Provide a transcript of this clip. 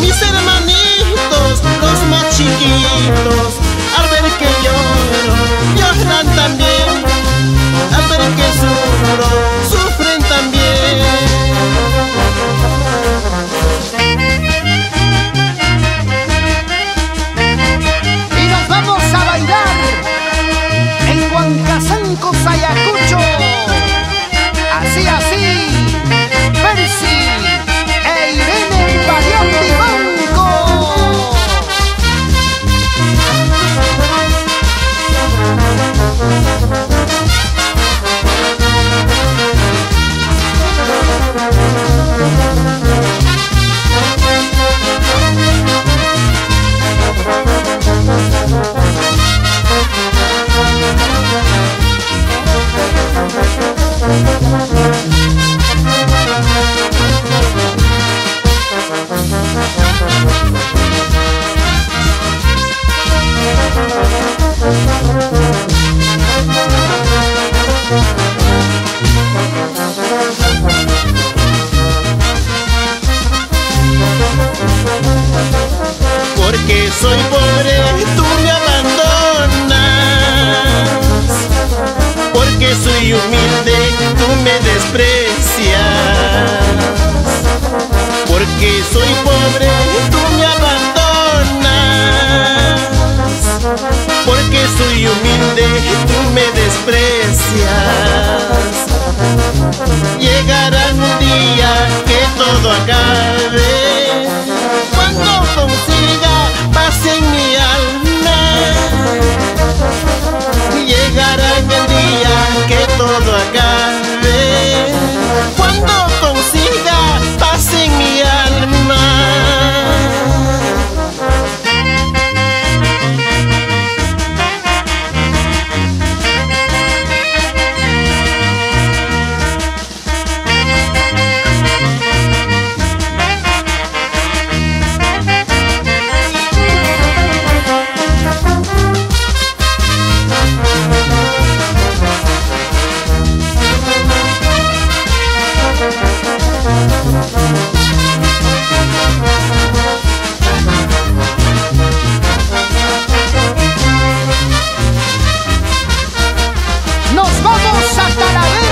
Mis hermanitos, los más chiquitos, al ver que lloro, lloran también. Al ver que sufro, sufren también. Y nos vamos a bailar en Huancasanco, Sayacucho. Vamos hasta la.